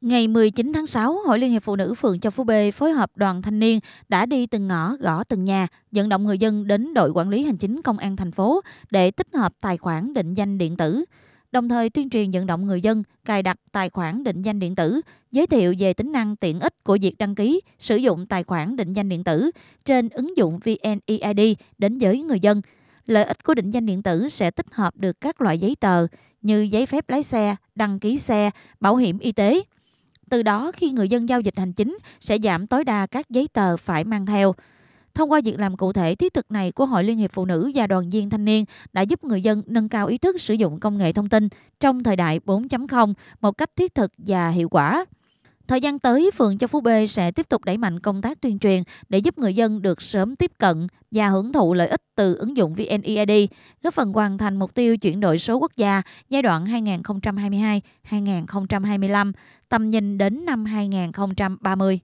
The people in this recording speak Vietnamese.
Ngày 19 tháng 6, Hội Liên hiệp Phụ nữ phường Châu Phú B phối hợp đoàn thanh niên đã đi từng ngõ, gõ từng nhà, vận động người dân đến đội quản lý hành chính công an thành phố để tích hợp tài khoản định danh điện tử. Đồng thời tuyên truyền vận động người dân cài đặt tài khoản định danh điện tử, giới thiệu về tính năng tiện ích của việc đăng ký sử dụng tài khoản định danh điện tử trên ứng dụng VNeID đến với người dân. Lợi ích của định danh điện tử sẽ tích hợp được các loại giấy tờ như giấy phép lái xe, đăng ký xe, bảo hiểm y tế. Từ đó, khi người dân giao dịch hành chính, sẽ giảm tối đa các giấy tờ phải mang theo. Thông qua việc làm cụ thể, thiết thực này của Hội Liên hiệp Phụ nữ và đoàn viên thanh niên đã giúp người dân nâng cao ý thức sử dụng công nghệ thông tin trong thời đại 4.0 một cách thiết thực và hiệu quả. Thời gian tới, phường Châu Phú B sẽ tiếp tục đẩy mạnh công tác tuyên truyền để giúp người dân được sớm tiếp cận và hưởng thụ lợi ích từ ứng dụng VNeID, góp phần hoàn thành mục tiêu chuyển đổi số quốc gia giai đoạn 2022-2025, tầm nhìn đến năm 2030.